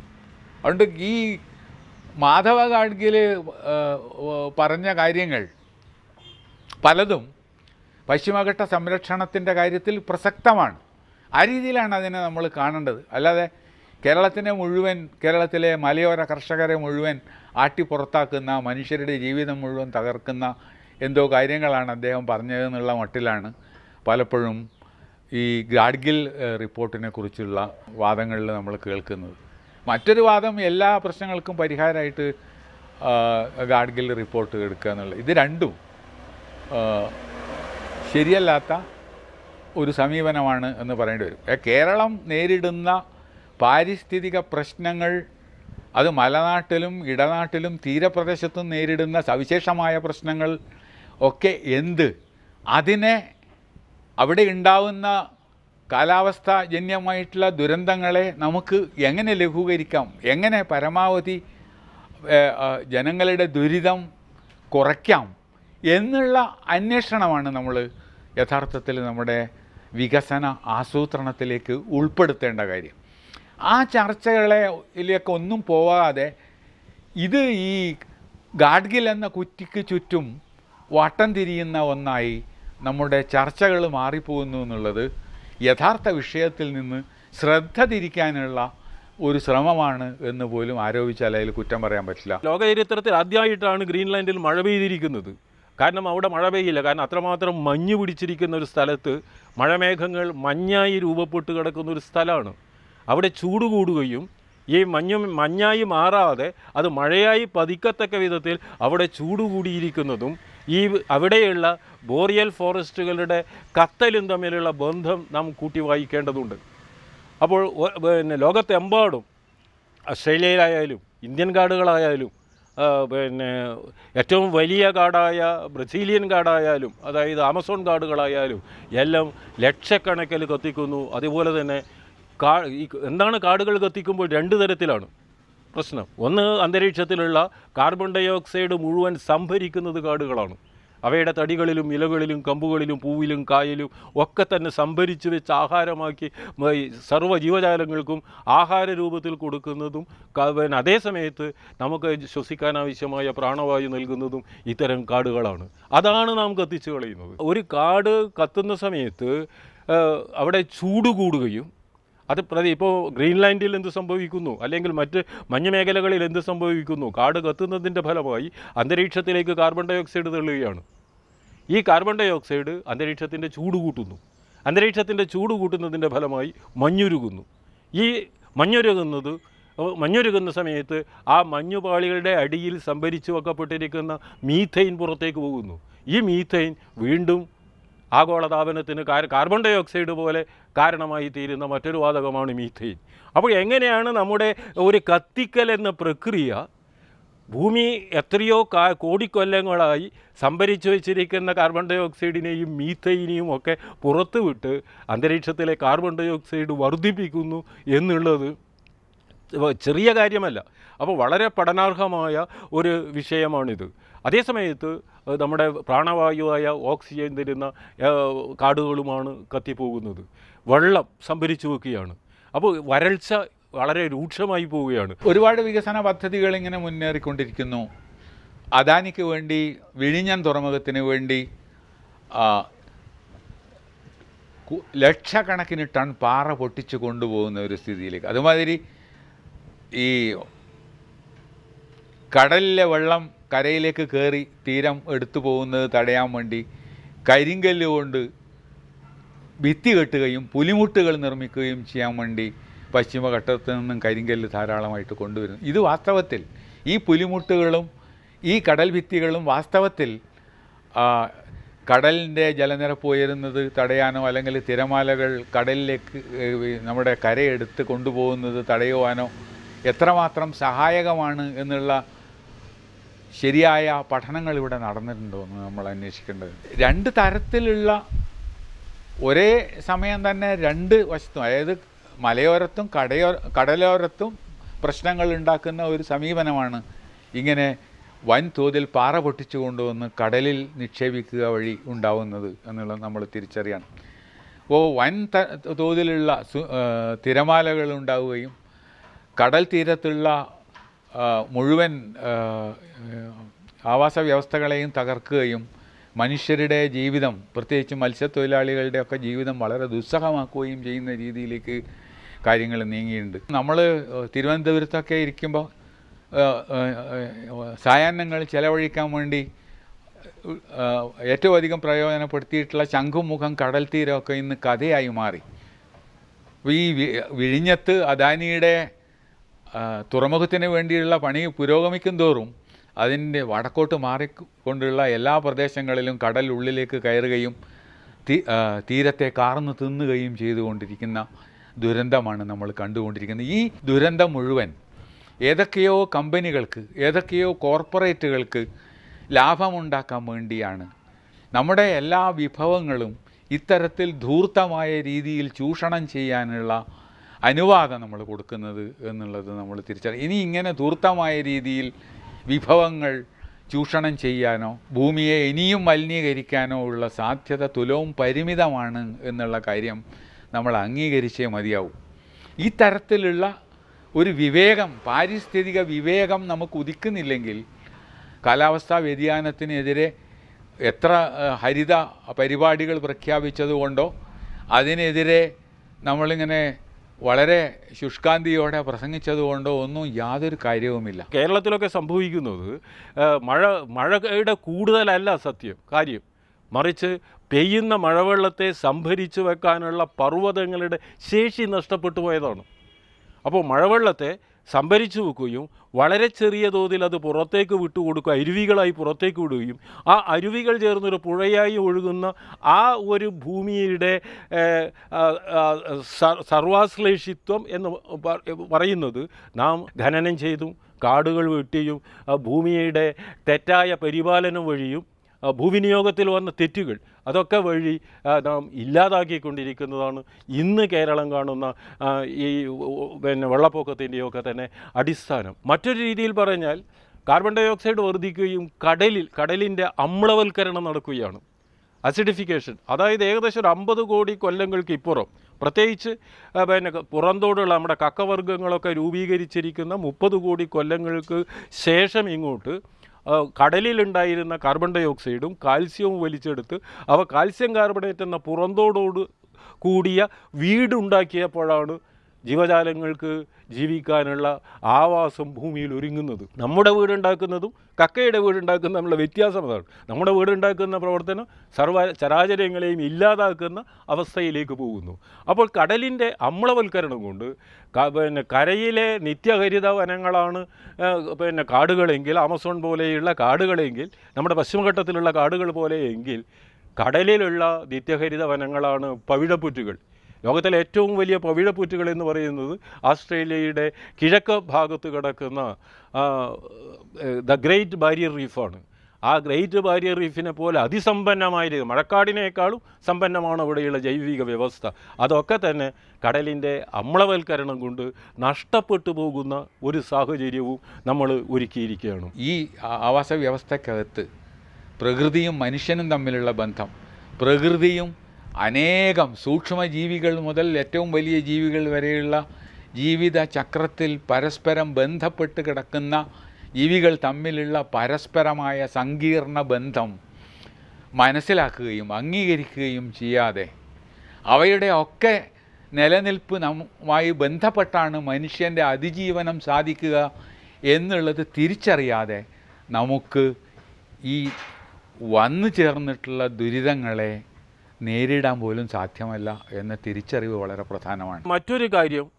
അതുകൊണ്ട് ഈ മാധവ ഗാഡ്ഗിൽ പറഞ്ഞ കാര്യങ്ങൾ പലതും പശ്ചിമഘട്ട സംരക്ഷണത്തിന്റെ കാര്യത്തിൽ പ്രസക്തമാണ്. ആ രീതിയിലാണ് അതിനെ നമ്മൾ കാണേണ്ടത്. അല്ലാതെ കേരളത്തിനെ മുഴുവൻ കേരളത്തിലെ മലയോര കർഷകരെ മുഴുവൻ ആട്ടിപ്പുറത്താക്കുന്ന മനുഷ്യരുടെ ജീവിതം മുഴുവൻ തകർക്കുന്ന എന്തോ കാര്യങ്ങളാണ് അദ്ദേഹം പറഞ്ഞതെന്നുള്ള മട്ടിലാണ് പലപ്പോഴും ഈ ഗാഡ്ഗിൽ റിപ്പോർട്ടിനെ കുറിച്ചുള്ള വാദങ്ങളിൽ നമ്മൾ കേൾക്കുന്നത്. മറ്റൊരു വാദം എല്ലാ പ്രശ്നങ്ങൾക്കും പരിഹാരമായിട്ട് ഗാഡ്ഗിൽ റിപ്പോർട്ട് എടുക്കുക എന്നുള്ളത്. ഇത് രണ്ടും ശരിയല്ലാത്ത ഒരു സമീപനമാണ് എന്ന് പറയേണ്ടി വരും. കേരളം നേരിടുന്ന പാരിസ്ഥിതിക പ്രശ്നങ്ങൾ അത് മലനാട്ടിലും ഇടനാട്ടിലും തീരപ്രദേശത്തും നേരിടുന്ന സവിശേഷമായ പ്രശ്നങ്ങൾ ഒക്കെ എന്ത്? അതിനെ അവിടെ ഉണ്ടാവുന്ന കാലാവസ്ഥ ജന്യമായിട്ടുള്ള ദുരന്തങ്ങളെ നമുക്ക് എങ്ങനെ ലഘൂകരിക്കാം? എങ്ങനെ പരമാവധി ജനങ്ങളുടെ ദുരിതം കുറയ്ക്കാം എന്നുള്ള അന്വേഷണമാണ് നമ്മൾ യഥാർത്ഥത്തിൽ നമ്മുടെ വികസന ആസൂത്രണത്തിലേക്ക് ഉൾപ്പെടുത്തേണ്ട കാര്യം. ആ ചർച്ചകളെ ഇതിലേക്ക് ഒന്നും പോവാതെ ഇത് ഈ ഗാഡ്ഗിൽ എന്ന കുറ്റിക്ക് ചുറ്റും വട്ടം തിരിയുന്ന ഒന്നായി നമ്മുടെ ചർച്ചകൾ മാറിപ്പോകുന്നു എന്നുള്ളത് യഥാർത്ഥ വിഷയത്തിൽ നിന്ന് ശ്രദ്ധ തിരിക്കാനുള്ള ഒരു ശ്രമമാണ് എന്ന് പോലും ആരോപിച്ചാൽ അതിൽ കുറ്റം പറയാൻ പറ്റില്ല. ലോക ചരിത്രത്തിൽ ആദ്യമായിട്ടാണ് ഗ്രീൻലാൻഡിൽ മഴ പെയ്തിരിക്കുന്നത്. കാരണം അവിടെ മഴ പെയ്യില്ല. കാരണം അത്രമാത്രം മഞ്ഞ് പിടിച്ചിരിക്കുന്ന ഒരു സ്ഥലത്ത് മഴമേഘങ്ങൾ മഞ്ഞായി രൂപപ്പെട്ട് കിടക്കുന്ന ഒരു സ്ഥലമാണ്. അവിടെ ചൂട് കൂടുകയും ഈ മഞ്ഞും മഞ്ഞായി മാറാതെ അത് മഴയായി പതിക്കത്തക്ക വിധത്തിൽ അവിടെ ചൂട് കൂടിയിരിക്കുന്നതും ഈ അവിടെയുള്ള ബോറിയൽ ഫോറസ്റ്റുകളുടെ കത്തലും തമ്മിലുള്ള ബന്ധം നാം കൂട്ടി വായിക്കേണ്ടതുണ്ട്. അപ്പോൾ പിന്നെ ലോകത്തെമ്പാടും ഓസ്ട്രേലിയയിലായാലും ഇന്ത്യൻ കാടുകളായാലും പിന്നെ ഏറ്റവും വലിയ കാടായ ബ്രസീലിയൻ കാടായാലും അതായത് ആമസോൺ കാടുകളായാലും എല്ലാം ലക്ഷക്കണക്കിന് കത്തിക്കുന്നു. അതുപോലെ തന്നെ കാ എന്താണ് കാടുകൾ കത്തിക്കുമ്പോൾ രണ്ട് തരത്തിലാണ്. പ്രശ്നം. ഒന്ന് അന്തരീക്ഷത്തിലുള്ള കാർബൺ ഡൈ ഓക്സൈഡ് മുഴുവൻ സംഭരിക്കുന്നത് കാടുകളാണ്. അവയുടെ തടികളിലും ഇലകളിലും കമ്പുകളിലും പൂവിലും കായലും ഒക്കെ തന്നെ സംഭരിച്ചു വെച്ച് ആഹാരമാക്കി സർവ ജീവജാലങ്ങൾക്കും ആഹാര രൂപത്തിൽ കൊടുക്കുന്നതും അതേ സമയത്ത് നമുക്ക് ശ്വസിക്കാൻ ആവശ്യമായ പ്രാണവായു നൽകുന്നതും ഇത്തരം കാടുകളാണ്. അതാണ് നാം കത്തിച്ചു കളയുന്നത്. ഒരു കാട് കത്തുന്ന സമയത്ത് അവിടെ ചൂട് കൂടുകയും അത് പ്രതി ഇപ്പോൾ ഗ്രീൻലാൻഡിൽ എന്ത് സംഭവിക്കുന്നു? അല്ലെങ്കിൽ മറ്റ് മഞ്ഞുമേഖലകളിൽ എന്ത് സംഭവിക്കുന്നു? കാട് കത്തുന്നതിന്റെ ഫലമായി അന്തരീക്ഷത്തിലേക്ക് കാർബൺ ഡൈ ഓക്സൈഡ് തള്ളുകയാണ് ഈ കാർബൺ ഡൈ ഓക്സൈഡ് അന്തരീക്ഷത്തിന്റെ ചൂട് കൂട്ടുന്നു. അന്തരീക്ഷത്തിന്റെ ചൂട് കൂട്ടുന്നതിന്റെ ഫലമായി മഞ്ഞുരുകുന്നു. ഈ മഞ്ഞുരുകുന്നത് മഞ്ഞുരുകുന്ന സമയത്ത് ആ മഞ്ഞുപാളികളുടെ അടിയിൽ സംഭരിച്ചു വെക്കപ്പെട്ടിരിക്കുന്ന മീഥൈൻ പുറത്തേക്ക് പോകുന്നു. ഈ മീഥൈൻ വീണ്ടും ആഗോളതാപനത്തിന് കാർബൺ ഡൈ ഓക്സൈഡ് പോലെ കാരണമായി തീരുന്ന മറ്റൊരു വാതകമാണ് മീഥൈൻ അപ്പോൾ എങ്ങനെയാണ് നമ്മുടെ ഒരു കത്തിക്കൽ എന്ന പ്രക്രിയ ഭൂമി എത്രയോ കാ കോടിക്കൊല്ലങ്ങളായി സംഭരിച്ചു വച്ചിരിക്കുന്ന കാർബൺ ഡൈ ഓക്സൈഡിനെയും മീത്തൈനെയും ഒക്കെ പുറത്തുവിട്ട് അന്തരീക്ഷത്തിലെ കാർബൺ ഡൈ ഓക്സൈഡ് വർദ്ധിപ്പിക്കുന്നു എന്നുള്ളത് ചെറിയ കാര്യമല്ല. അപ്പോൾ വളരെ പഠനാർഹമായ ഒരു വിഷയമാണിത്. അതേസമയത്ത് നമ്മുടെ പ്രാണവായുവായ ഓക്സിജൻ തരുന്ന കാടുകളുമാണ് കത്തിപ്പോകുന്നത്. വെള്ളം സംഭരിച്ചു വെക്കുകയാണ്. അപ്പോൾ വരൾച്ച വളരെ രൂക്ഷമായി പോവുകയാണ്. ഒരുപാട് വികസന പദ്ധതികൾ ഇങ്ങനെ മുന്നേറിക്കൊണ്ടിരിക്കുന്നു. അദാനിക്ക് വേണ്ടി വിഴിഞ്ഞൻ തുറമുഖത്തിന് വേണ്ടി ലക്ഷക്കണക്കിന് ടൺ പാറ പൊട്ടിച്ചു കൊണ്ടുപോകുന്ന ഒരു സ്ഥിതിയിലേക്ക്. അതുമാതിരി ഈ കടലിലെ വെള്ളം കരയിലേക്ക് കയറി തീരം എടുത്തു പോകുന്നത് തടയാൻ വേണ്ടി കരിങ്കല്ല് കൊണ്ട് ഭിത്തി കെട്ടുകയും പുലിമുട്ടുകൾ നിർമ്മിക്കുകയും ചെയ്യാൻ വേണ്ടി പശ്ചിമഘട്ടത്തിൽ നിന്നും കരിങ്കല്ല് ധാരാളമായിട്ട് കൊണ്ടുവരുന്നു. ഇത് വാസ്തവത്തിൽ ഈ പുലിമുട്ടുകളും ഈ കടൽ ഭിത്തികളും വാസ്തവത്തിൽ കടലിന്റെ ജലനിരപ്പ് ഉയരുന്നത് തടയാനോ അല്ലെങ്കിൽ തിരമാലകൾ കടലിലേക്ക് നമ്മുടെ കരയെടുത്ത് കൊണ്ടുപോകുന്നത് തടയുവാനോ എത്രമാത്രം സഹായകമാണ് എന്നുള്ള ശരിയായ പഠനങ്ങൾ ഇവിടെ നടന്നിട്ടുണ്ടോ എന്ന് നമ്മൾ അന്വേഷിക്കേണ്ടത്. രണ്ട് തരത്തിലുള്ള ഒരേ സമയം തന്നെ രണ്ട് വശത്തും അതായത് മലയോരത്തും കടയോ കടലോരത്തും പ്രശ്നങ്ങൾ ഉണ്ടാക്കുന്ന ഒരു സമീപനമാണ് ഇങ്ങനെ വൻതോതിൽ പാറ പൊട്ടിച്ചു കൊണ്ടുവന്ന് കടലിൽ നിക്ഷേപിക്കുക വഴി ഉണ്ടാവുന്നത് എന്നുള്ളത് നമ്മൾ തിരിച്ചറിയണം. അപ്പോൾ വൻ തോതിലുള്ള തിരമാലകൾ ഉണ്ടാവുകയും കടൽ തീരത്തുള്ള മുഴുവൻ ആവാസ വ്യവസ്ഥകളെയും തകർക്കുകയും മനുഷ്യരുടെ ജീവിതം പ്രത്യേകിച്ച് മത്സ്യത്തൊഴിലാളികളുടെയൊക്കെ ജീവിതം വളരെ ദുസ്സഹമാക്കുകയും ചെയ്യുന്ന രീതിയിലേക്ക് കാര്യങ്ങൾ നീങ്ങിയിട്ടുണ്ട്. നമ്മൾ തിരുവനന്തപുരത്തൊക്കെ ഇരിക്കുമ്പോൾ സായാഹ്നങ്ങൾ ചെലവഴിക്കാൻ വേണ്ടി ഏറ്റവും അധികം പ്രയോജനപ്പെടുത്തിയിട്ടുള്ള ശംഖുമുഖം കടൽ തീരമൊക്കെ ഇന്ന് കഥയായി മാറി. ഈ വിഴിഞ്ഞത്ത് അദാനിയുടെ തുറമുഖത്തിന് വേണ്ടിയുള്ള പണി പുരോഗമിക്കും തോറും അതിന്റെ വടക്കോട്ട് മാറിക്കൊണ്ടുള്ള എല്ലാ പ്രദേശങ്ങളിലും കടൽ ഉള്ളിലേക്ക് കയറുകയും തീരത്തെ കാർന്ന് തിന്നുകയും ചെയ്തുകൊണ്ടിരിക്കുന്ന ദുരന്തമാണ് നമ്മൾ കണ്ടുകൊണ്ടിരിക്കുന്നത്. ഈ ദുരന്തം മുഴുവൻ ഏതൊക്കെയോ കമ്പനികൾക്ക് ഏതൊക്കെയോ കോർപ്പറേറ്റുകൾക്ക് ലാഭമുണ്ടാക്കാൻ വേണ്ടിയാണ്. നമ്മുടെ എല്ലാ വിഭവങ്ങളും ഇത്തരത്തിൽ ധൂർത്തമായ രീതിയിൽ ചൂഷണം ചെയ്യാനുള്ള അനുവാദം നമ്മൾ കൊടുക്കുന്നത് എന്നുള്ളത് നമ്മൾ തിരിച്ചറിയും. ഇനി ഇങ്ങനെ ധൂർത്തമായ രീതിയിൽ വിഭവങ്ങൾ ചൂഷണം ചെയ്യാനോ ഭൂമിയെ ഇനിയും മലിനീകരിക്കാനോ ഉള്ള സാധ്യത തുലവും പരിമിതമാണ് എന്നുള്ള കാര്യം നമ്മൾ അംഗീകരിച്ചേ മതിയാവും. ഈ തരത്തിലുള്ള ഒരു വിവേകം പാരിസ്ഥിതിക വിവേകം നമുക്ക് ഉദിക്കുന്നില്ലെങ്കിൽ കാലാവസ്ഥാ വ്യതിയാനത്തിനെതിരെ എത്ര ഹരിത പരിപാടികൾ പ്രഖ്യാപിച്ചതുകൊണ്ടോ അതിനെതിരെ നമ്മളിങ്ങനെ വളരെ ശുഷ്കാന്തിയോടെ പ്രസംഗിച്ചതുകൊണ്ടോ ഒന്നും യാതൊരു കാര്യവുമില്ല. കേരളത്തിലൊക്കെ സംഭവിക്കുന്നത് മഴ മഴയുടെ കൂടുതലല്ല സത്യം കാര്യം. മറിച്ച് പെയ്യുന്ന മഴവെള്ളത്തെ സംഭരിച്ചു വെക്കാനുള്ള പർവതങ്ങളുടെ ശേഷി നഷ്ടപ്പെട്ടു പോയതാണ്. അപ്പോൾ മഴവെള്ളത്തെ സംഭരിച്ചു വെക്കുകയും വളരെ ചെറിയ തോതിൽ അത് പുറത്തേക്ക് വിട്ടുകൊടുക്കുക അരുവികളായി പുറത്തേക്ക് വിടുകയും ആ അരുവികൾ ചേർന്നൊരു പുഴയായി ഒഴുകുന്ന ആ ഒരു ഭൂമിയുടെ സർവാശ്ലേഷിത്വം എന്ന് പറയുന്നത് നാം ഖനനം ചെയ്തും കാടുകൾ വെട്ടിയും ഭൂമിയുടെ തെറ്റായ പരിപാലനം വഴിയും ഭൂവിനിയോഗത്തിൽ വന്ന തെറ്റുകൾ അതൊക്കെ വഴി നാം ഇല്ലാതാക്കിക്കൊണ്ടിരിക്കുന്നതാണ്. ഇന്ന് കേരളം കാണുന്ന ഈ പിന്നെ പിന്നെ വെള്ളപ്പൊക്കത്തിന്റെയൊക്കെ തന്നെ അടിസ്ഥാനം. മറ്റൊരു രീതിയിൽ പറഞ്ഞാൽ കാർബൺ ഡൈ ഓക്സൈഡ് വർദ്ധിക്കുകയും കടലിൽ കടലിന്റെ അമ്ലവൽക്കരണം നടക്കുകയാണ്. അസിഡിഫിക്കേഷൻ അതായത് ഏകദേശം ഒരു അമ്പത് കോടി കൊല്ലങ്ങൾക്ക് ഇപ്പുറം പ്രത്യേകിച്ച് പിന്നെ പുറന്തോടുള്ള നമ്മുടെ കക്കവർഗങ്ങളൊക്കെ രൂപീകരിച്ചിരിക്കുന്ന മുപ്പത് കോടി കൊല്ലങ്ങൾക്ക് ശേഷം ഇങ്ങോട്ട് കടലിലുണ്ടായിരുന്ന കാർബൺ ഡൈ ഓക്സൈഡും കാൽസ്യവും വലിച്ചെടുത്ത് അവ കാൽസ്യം കാർബണേറ്റ് എന്ന പുറന്തോടോട് കൂടിയ വീടുണ്ടാക്കിയപ്പോഴാണ് ജീവജാലങ്ങൾക്ക് ജീവിക്കാനുള്ള ആവാസം ഭൂമിയിൽ ഒരുങ്ങുന്നത് നമ്മുടെ വീടുണ്ടാക്കുന്നതും കക്കയുടെ വീടുണ്ടാക്കുന്ന തമ്മിലുള്ള വ്യത്യാസം അതാണ്. നമ്മുടെ വീടുണ്ടാക്കുന്ന പ്രവർത്തനം സർവ ചരാചരങ്ങളെയും ഇല്ലാതാക്കുന്ന അവസ്ഥയിലേക്ക് പോകുന്നു. അപ്പോൾ കടലിന്റെ അമ്ലവൽക്കരണം കൊണ്ട് പിന്നെ കരയിലെ നിത്യഹരിത വനങ്ങളാണ് പിന്നെ കാടുകളെങ്കിൽ ആമസോൺ പോലെയുള്ള കാടുകളെങ്കിൽ നമ്മുടെ പശ്ചിമഘട്ടത്തിലുള്ള കാടുകൾ പോലെയെങ്കിൽ കടലിലുള്ള നിത്യഹരിത വനങ്ങളാണ് പവിഴപ്പുറ്റുകൾ. ലോകത്തിലെ ഏറ്റവും വലിയ പവിഴപ്പുറ്റുകൾ എന്ന് പറയുന്നത് ആസ്ട്രേലിയയുടെ കിഴക്ക് ഭാഗത്ത് കിടക്കുന്ന ദ ഗ്രേറ്റ് ബാരിയർ റീഫാണ്. ആ ഗ്രേറ്റ് ബാരിയർ റീഫിനെ പോലെ അതിസമ്പന്നമായ മഴക്കാടിനേക്കാളും സമ്പന്നമാണ് അവിടെയുള്ള ജൈവിക വ്യവസ്ഥ. അതൊക്കെ തന്നെ കടലിന്റെ അമ്ലവൽക്കരണം കൊണ്ട് നഷ്ടപ്പെട്ടു പോകുന്ന ഒരു സാഹചര്യവും നമ്മൾ ഒരുക്കിയിരിക്കുകയാണ്. ഈ ആവാസ വ്യവസ്ഥക്കകത്ത് പ്രകൃതിയും മനുഷ്യനും തമ്മിലുള്ള ബന്ധം പ്രകൃതിയും അനേകം സൂക്ഷ്മജീവികൾ മുതൽ ഏറ്റവും വലിയ ജീവികൾ വരെയുള്ള ജീവിത ചക്രത്തിൽ പരസ്പരം ബന്ധപ്പെട്ട് കിടക്കുന്ന ജീവികൾ തമ്മിലുള്ള പരസ്പരമായ സങ്കീർണ ബന്ധം മനസ്സിലാക്കുകയും അംഗീകരിക്കുകയും ചെയ്യാതെ അവയുടെ ഒക്കെ നിലനിൽപ്പ് നമ്മുമായി ബന്ധപ്പെട്ടാണ് മനുഷ്യന്റെ അതിജീവനം സാധിക്കുക എന്നുള്ളത് തിരിച്ചറിയാതെ നമുക്ക് ഈ വന്നു ചേർന്നിട്ടുള്ള ദുരിതങ്ങളെ നേരിടാൻ പോലും സാധ്യമല്ല എന്ന തിരിച്ചറിവ് വളരെ പ്രധാനമാണ്. മറ്റൊരു കാര്യം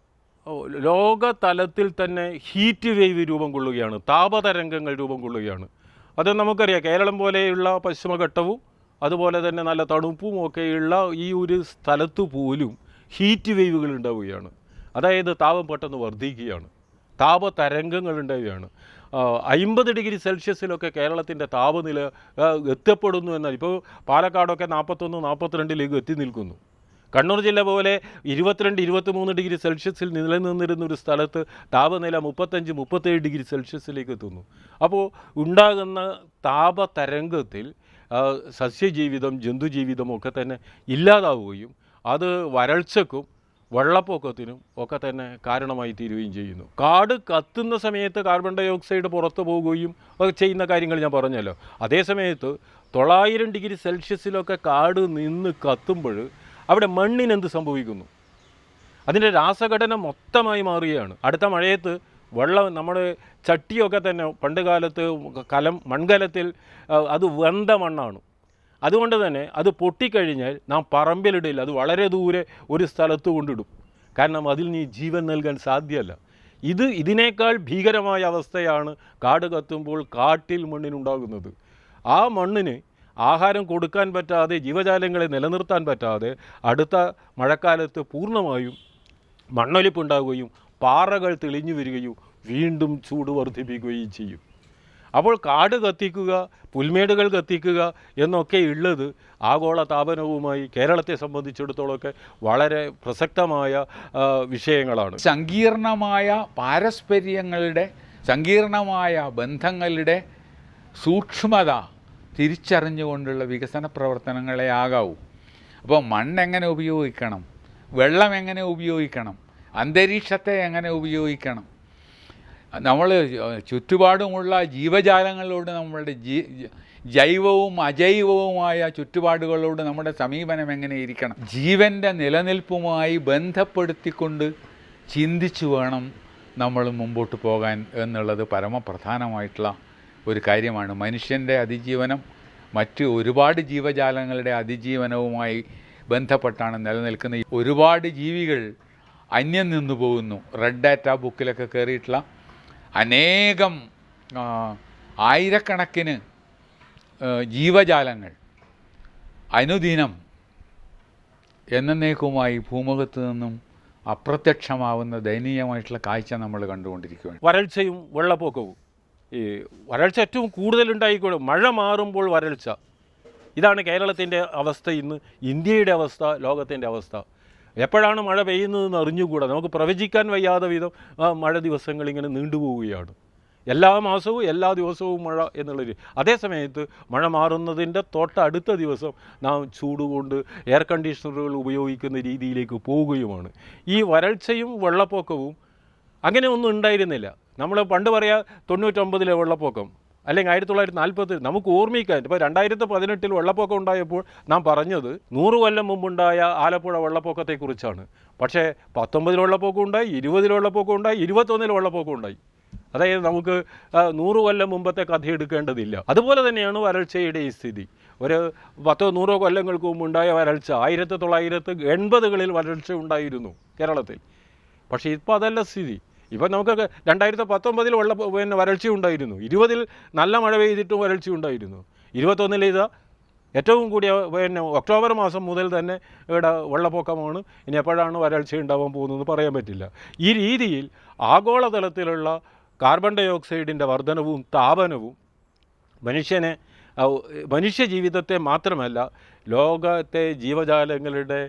ലോക ലോകതലത്തിൽ തന്നെ ഹീറ്റ് വേവ് രൂപം കൊള്ളുകയാണ് താപതരംഗങ്ങൾ രൂപം കൊള്ളുകയാണ്. അത് നമുക്കറിയാം കേരളം പോലെയുള്ള പശ്ചിമഘട്ടവും അതുപോലെ തന്നെ നല്ല തണുപ്പും ഒക്കെയുള്ള ഈ ഒരു സ്ഥലത്ത് പോലും ഹീറ്റ് വേവുകൾ ഉണ്ടാവുകയാണ്. അതായത് താപം പെട്ടെന്ന് വർദ്ധിക്കുകയാണ് താപതരംഗങ്ങൾ ഉണ്ടാവുകയാണ്. അമ്പത് ഡിഗ്രി സെൽഷ്യസിലൊക്കെ കേരളത്തിന്റെ താപനില എത്തപ്പെടുന്നു എന്നാൽ ഇപ്പോൾ പാലക്കാടൊക്കെ നാൽപ്പത്തൊന്ന് നാൽപ്പത്തിരണ്ടിലേക്ക് എത്തി നിൽക്കുന്നു. കണ്ണൂർ ജില്ല പോലെ ഇരുപത്തിരണ്ട് ഇരുപത്തിമൂന്ന് ഡിഗ്രി സെൽഷ്യസിൽ നിലനിന്നിരുന്ന ഒരു സ്ഥലത്ത് താപനില മുപ്പത്തഞ്ച് മുപ്പത്തേഴ് ഡിഗ്രി സെൽഷ്യസിലേക്ക് എത്തുന്നു. അപ്പോൾ ഉണ്ടാകുന്ന താപതരംഗത്തിൽ സസ്യജീവിതം ജന്തുജീവിതം ഒക്കെ തന്നെ ഇല്ലാതാവുകയും അത് വരൾച്ചക്കും വെള്ളപ്പൊക്കത്തിനും ഒക്കെ തന്നെ കാരണമായി തീരുകയും ചെയ്യുന്നു. കാട് കത്തുന്ന സമയത്ത് കാർബൺ ഡൈ ഓക്സൈഡ് പുറത്തു പോവുകയും ഒക്കെ ചെയ്യുന്ന കാര്യങ്ങൾ ഞാൻ പറഞ്ഞല്ലോ. അതേ സമയത്ത് തൊള്ളായിരം ഡിഗ്രി സെൽഷ്യസിലൊക്കെ കാട് നിന്ന് കത്തുമ്പോൾ അവിടെ മണ്ണിനെന്ത് സംഭവിക്കുന്നു? അതിന്റെ രാസഘടന മൊത്തമായി മാറുകയാണ്. അടുത്ത മഴയത്ത് വെള്ളം നമ്മുടെ ചട്ടിയൊക്കെ തന്നെ പണ്ട് കാലത്ത് കലം മൺകലത്തിൽ അത് വെന്ത മണ്ണാണ്. അതുകൊണ്ട് തന്നെ അത് പൊട്ടിക്കഴിഞ്ഞാൽ നാം പറമ്പിലിടില്ല അത് വളരെ ദൂരെ ഒരു സ്ഥലത്ത് കൊണ്ടിടും. കാരണം അതിൽ നീ ജീവൻ നൽകാൻ സാധ്യമല്ല. ഇത് ഇതിനേക്കാൾ ഭീകരമായ അവസ്ഥയാണ് കാട് കത്തുമ്പോൾ കാട്ടിൽ മണ്ണിനുണ്ടാകുന്നത് ആ മണ്ണിന് ആഹാരം കൊടുക്കാൻ പറ്റാതെ ജീവജാലങ്ങളെ നിലനിർത്താൻ പറ്റാതെ അടുത്ത മഴക്കാലത്ത് പൂർണമായും മണ്ണൊലിപ്പുണ്ടാകുകയും പാറകൾ തെളിഞ്ഞു വരികയും വീണ്ടും ചൂട് വർദ്ധിപ്പിക്കുകയും ചെയ്യും. അപ്പോൾ കാട് കത്തിക്കുക പുൽമേടുകൾ കത്തിക്കുക എന്നൊക്കെ ഉള്ളത് ആഗോള താപനവുമായി കേരളത്തെ സംബന്ധിച്ചിടത്തോളമൊക്കെ വളരെ പ്രസക്തമായ വിഷയങ്ങളാണ്. സങ്കീർണമായ പാരസ്പര്യങ്ങളുടെ സങ്കീർണമായ ബന്ധങ്ങളുടെ സൂക്ഷ്മത തിരിച്ചറിഞ്ഞുകൊണ്ടുള്ള വികസന പ്രവർത്തനങ്ങളെ ആകാവൂ. അപ്പോൾ മണ്ണെങ്ങനെ ഉപയോഗിക്കണം? വെള്ളം എങ്ങനെ ഉപയോഗിക്കണം? അന്തരീക്ഷത്തെ എങ്ങനെ ഉപയോഗിക്കണം? നമ്മൾ ചുറ്റുപാടുമുള്ള ജീവജാലങ്ങളോട് നമ്മളുടെ ജീ ജൈവവും അജൈവവുമായ ചുറ്റുപാടുകളോട് നമ്മുടെ സമീപനം എങ്ങനെ ഇരിക്കണം? ജീവന്റെ നിലനിൽപ്പുമായി ബന്ധപ്പെടുത്തിക്കൊണ്ട് ചിന്തിച്ചു വേണം നമ്മൾ മുമ്പോട്ട് പോകാൻ എന്നുള്ളത് പരമപ്രധാനമായിട്ടുള്ള ഒരു കാര്യമാണ്. മനുഷ്യന്റെ അതിജീവനം മറ്റ് ഒരുപാട് ജീവജാലങ്ങളുടെ അതിജീവനവുമായി ബന്ധപ്പെട്ടാണ് നിലനിൽക്കുന്നത്. ഒരുപാട് ജീവികൾ അന്യം നിന്നു പോകുന്നു. റെഡ് ഡാറ്റ ബുക്കിലൊക്കെ കയറിയിട്ടുള്ള അനേകം ആയിരക്കണക്കിന് ജീവജാലങ്ങൾ അനുദിനം എന്നേക്കുമായി ഭൂമുഖത്ത് നിന്നും അപ്രത്യക്ഷമാവുന്ന ദയനീയമായിട്ടുള്ള കാഴ്ച നമ്മൾ കണ്ടുകൊണ്ടിരിക്കുകയാണ്. വരൾച്ചയും വെള്ളപ്പൊക്കവും. ഈ വരൾച്ച ഏറ്റവും കൂടുതലുണ്ടായിക്കോളും. മഴ മാറുമ്പോൾ വരൾച്ച. ഇതാണ് കേരളത്തിന്റെ അവസ്ഥ ഇന്ന്. ഇന്ത്യയുടെ അവസ്ഥ ലോകത്തിന്റെ അവസ്ഥ. എപ്പോഴാണ് മഴ പെയ്യുന്നതെന്ന് അറിഞ്ഞുകൂടാ. നമുക്ക് പ്രവചിക്കാൻ വയ്യാതെ വിധം ആ മഴ ദിവസങ്ങൾ ഇങ്ങനെ നീണ്ടുപോവുകയാണ്. എല്ലാ മാസവും എല്ലാ ദിവസവും മഴ എന്നുള്ളൊരു അതേ സമയത്ത് മഴ മാറുന്നതിന്റെ തൊട്ടടുത്ത ദിവസം നാം ചൂട് കൊണ്ട് എയർ കണ്ടീഷണറുകൾ ഉപയോഗിക്കുന്ന രീതിയിലേക്ക് പോവുകയുമാണ്. ഈ വരൾച്ചയും വെള്ളപ്പൊക്കവും അങ്ങനെ ഒന്നും ഉണ്ടായിരുന്നില്ല. നമ്മൾ പണ്ട് പറയാ തൊണ്ണൂറ്റൊമ്പതിലെ വെള്ളപ്പൊക്കം. അല്ലെങ്കിൽ ആയിരത്തി തൊള്ളായിരത്തി നാൽപ്പത്തി നമുക്ക് ഓർമ്മിക്കാൻ ഇപ്പോൾ രണ്ടായിരത്തി പതിനെട്ടിൽ വെള്ളപ്പൊക്കം ഉണ്ടായപ്പോൾ നാം പറഞ്ഞത് നൂറ് കൊല്ലം മുമ്പുണ്ടായ ആലപ്പുഴ വെള്ളപ്പൊക്കത്തെക്കുറിച്ചാണ്. പക്ഷേ പത്തൊമ്പതിൽ വെള്ളപ്പൊക്കം ഉണ്ടായി ഇരുപതിൽ വെള്ളപ്പൊക്കം ഉണ്ടായി ഇരുപത്തൊന്നിൽ വെള്ളപ്പൊക്കം ഉണ്ടായി. അതായത് നമുക്ക് നൂറ് കൊല്ലം മുമ്പത്തെ കഥ എടുക്കേണ്ടതില്ല. അതുപോലെ തന്നെയാണ് വരൾച്ചയുടെ ഈ സ്ഥിതി. ഒരു പത്തോ നൂറോ കൊല്ലങ്ങൾക്ക് മുമ്പ് ഉണ്ടായ വരൾച്ച ആയിരത്തി തൊള്ളായിരത്തി എൺപതുകളിൽ വരൾച്ച ഉണ്ടായിരുന്നു കേരളത്തിൽ. പക്ഷേ ഇപ്പോൾ അതല്ല സ്ഥിതി. ഇപ്പം നമുക്കൊക്കെ രണ്ടായിരത്തി പത്തൊമ്പതിൽ ഉള്ള പിന്നെ വരൾച്ച ഉണ്ടായിരുന്നു. ഇരുപതിൽ നല്ല മഴ പെയ്തിട്ടും വരൾച്ച ഉണ്ടായിരുന്നു. ഇരുപത്തൊന്നിൽ ഇത് ഏറ്റവും കൂടിയ പിന്നെ ഒക്ടോബർ മാസം മുതൽ തന്നെ ഇവിടെ വെള്ളപ്പൊക്കമാണ്. ഇനി എപ്പോഴാണ് വരൾച്ച ഉണ്ടാവാൻ പോകുന്നതെന്ന് പറയാൻ പറ്റില്ല. ഈ രീതിയിൽ ആഗോളതലത്തിലുള്ള കാർബൺ ഡൈ ഓക്സൈഡിന്റെ വർധനവും താപനവും മനുഷ്യനെ മനുഷ്യ ജീവിതത്തെ മാത്രമല്ല ലോകത്തെ ജീവജാലങ്ങളുടെ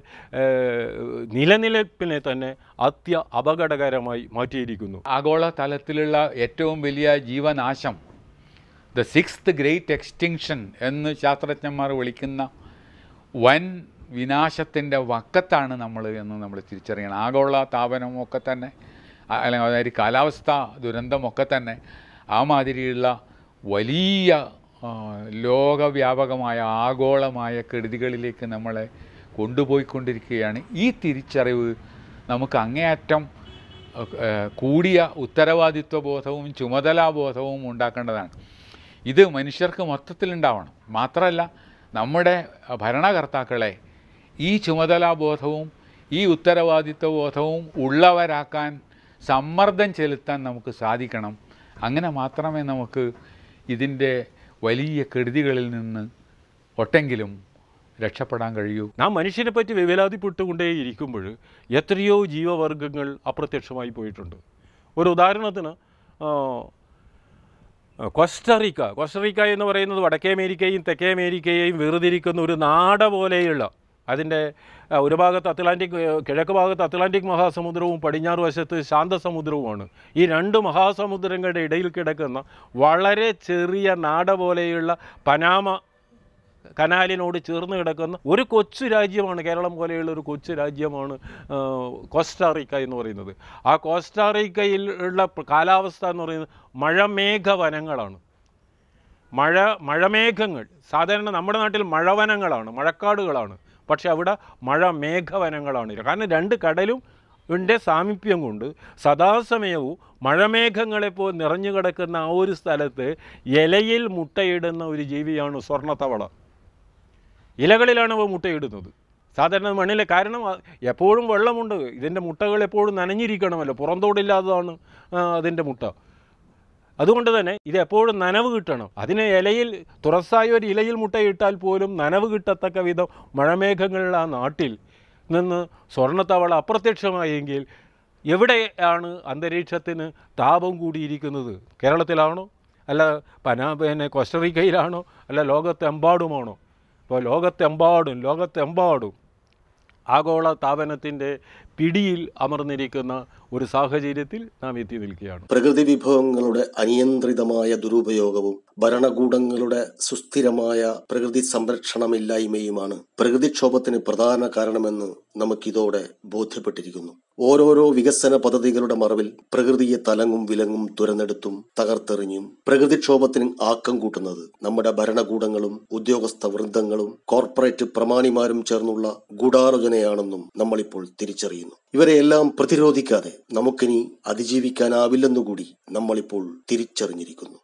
നിലനിൽപ്പിനെ തന്നെ അത്യ അപകടകരമായി മാറ്റിയിരിക്കുന്നു. ആഗോള തലത്തിലുള്ള ഏറ്റവും വലിയ ജീവനാശം ദ സിക്സ്ത് ഗ്രേറ്റ് എക്സ്റ്റിങ്ഷൻ എന്ന് ശാസ്ത്രജ്ഞന്മാർ വിളിക്കുന്ന വൻ വിനാശത്തിന്റെ വക്കത്താണ് നമ്മൾ എന്ന് നമ്മൾ തിരിച്ചറിയണം. ആഗോള താപനമൊക്കെ തന്നെ അല്ലെങ്കിൽ അതായത് കാലാവസ്ഥ ദുരന്തമൊക്കെ തന്നെ ആ മാതിരിയുള്ള വലിയ ലോകവ്യാപകമായ ആഗോളമായ കെടുതികളിലേക്ക് നമ്മളെ കൊണ്ടുപോയിക്കൊണ്ടിരിക്കുകയാണ്. ഈ തിരിച്ചറിവ് നമുക്ക് അങ്ങേയറ്റം കൂടിയ ഉത്തരവാദിത്വ ബോധവും ചുമതലാബോധവും ഉണ്ടാക്കേണ്ടതാണ്. ഇത് മനുഷ്യർക്ക് മൊത്തത്തിലുണ്ടാവണം. മാത്രമല്ല നമ്മുടെ ഭരണകർത്താക്കളെ ഈ ചുമതലാബോധവും ഈ ഉത്തരവാദിത്വ ബോധവും ഉള്ളവരാക്കാൻ സമ്മർദ്ദം ചെലുത്താൻ നമുക്ക് സാധിക്കണം. അങ്ങനെ മാത്രമേ നമുക്ക് ഇതിന്റെ വലിയ കെടുതികളിൽ നിന്ന് ഒട്ടെങ്കിലും രക്ഷപ്പെടാൻ കഴിയൂ. നാം മനുഷ്യനെ പറ്റി വിവേലാതിപ്പെട്ടുകൊണ്ടേ ഇരിക്കുമ്പോൾ എത്രയോ ജീവവർഗങ്ങൾ അപ്രത്യക്ഷമായി പോയിട്ടുണ്ട്. ഒരു ഉദാഹരണത്തിന് കൊസ്റ്ററിക്ക. കോസ്റ്ററിക്ക എന്ന് പറയുന്നത് വടക്കേ അമേരിക്കയും തെക്കേ അമേരിക്കയെയും വേർതിരിക്കുന്ന ഒരു നാട പോലെയുള്ള അതിന്റെ ഒരു ഭാഗത്ത് അറ്റ്ലാന്റിക് കിഴക്ക് ഭാഗത്ത് അറ്റ്ലാന്റിക് മഹാസമുദ്രവും പടിഞ്ഞാറ് വശത്ത് ശാന്തസമുദ്രവുമാണ്. ഈ രണ്ട് മഹാസമുദ്രങ്ങളുടെ ഇടയിൽ കിടക്കുന്ന വളരെ ചെറിയ നാട പോലെയുള്ള പനാമ കനാലിനോട് ചേർന്ന് കിടക്കുന്ന ഒരു കൊച്ചു രാജ്യമാണ് കേരളം പോലെയുള്ള ഒരു കൊച്ചു രാജ്യമാണ് കോസ്റ്റാറിക്ക എന്ന് പറയുന്നത്. ആ കോസ്റ്റാറിക്കയിൽ ഉള്ള കാലാവസ്ഥ എന്ന് പറയുന്നത് മഴമേഘ വനങ്ങളാണ് മഴ മഴമേഘങ്ങൾ സാധാരണ നമ്മുടെ നാട്ടിൽ മഴവനങ്ങളാണ് മഴക്കാടുകളാണ്. പക്ഷെ അവിടെ മഴ മേഘവനങ്ങളാണ്. കാരണം രണ്ട് കടലും ന്റെ സാമീപ്യം കൊണ്ട് സദാസമയവും മഴമേഘങ്ങളെപ്പോൾ നിറഞ്ഞു കിടക്കുന്ന ആ ഒരു സ്ഥലത്ത് ഇലയിൽ മുട്ടയിടുന്ന ഒരു ജീവിയാണ് സ്വർണത്തവള ഇലകളിലാണ് അവ മുട്ടയിടുന്നത്. സാധാരണ മണ്ണിലെ കാരണം എപ്പോഴും വെള്ളമുണ്ട്. ഇതിന്റെ മുട്ടകൾ എപ്പോഴും നനഞ്ഞിരിക്കണമല്ലോ. പുറന്തോടില്ലാത്തതാണ് അതിന്റെ മുട്ട. അതുകൊണ്ട് തന്നെ ഇത് എപ്പോഴും നനവ് കിട്ടണം. അതിന് ഇലയിൽ തുറസ്സായ ഒരു ഇലയിൽ മുട്ടയിട്ടാൽ പോലും നനവ് കിട്ടത്തക്ക വിധം മഴമേഘങ്ങളുള്ള ആ നാട്ടിൽ നിന്ന് സ്വർണത്തവള അപ്രത്യക്ഷമായെങ്കിൽ എവിടെയാണ് അന്തരീക്ഷത്തിന് താപം കൂടിയിരിക്കുന്നത്? കേരളത്തിലാണോ? അല്ല പനാ പിന്നെ കോസ്റ്ററിക്കയിലാണോ? അല്ല ലോകത്തെമ്പാടുമാണോ? ഇപ്പോൾ ലോകത്തെമ്പാടും ലോകത്തെമ്പാടും ആഗോള താപനത്തിന്റെ പിടിയിൽ അമർന്നിരിക്കുന്ന ഒരു സാഹചര്യത്തിൽ നാം എത്തി നിൽക്കുകയാണ്. പ്രകൃതി വിഭവങ്ങളുടെ അനിയന്ത്രിതമായ ദുരുപയോഗവും ഭരണകൂടങ്ങളുടെ സുസ്ഥിരമായ പ്രകൃതി സംരക്ഷണമില്ലായ്മയുമാണ് പ്രകൃതിക്ഷോഭത്തിന് പ്രധാന കാരണമെന്ന് നമുക്കിതോടെ ബോധ്യപ്പെട്ടിരിക്കുന്നു. ഓരോരോ വികസന പദ്ധതികളുടെ മറവിൽ പ്രകൃതിയെ തലങ്ങും വിലങ്ങും തുരന്നെടുത്തും തകർത്തെറിഞ്ഞും പ്രകൃതിക്ഷോഭത്തിന് ആക്കം കൂട്ടുന്നത് നമ്മുടെ ഭരണകൂടങ്ങളും ഉദ്യോഗസ്ഥ വൃന്ദങ്ങളും കോർപ്പറേറ്റ് പ്രമാണിമാരും ചേർന്നുള്ള ഗൂഢാലോചനയാണെന്നും നമ്മളിപ്പോൾ തിരിച്ചറിയുന്നു. ഇവരെയെല്ലാം പ്രതിരോധിക്കാതെ നമുക്കിനി അതിജീവിക്കാനാവില്ലെന്നുകൂടി നമ്മളിപ്പോൾ തിരിച്ചറിഞ്ഞിരിക്കുന്നു.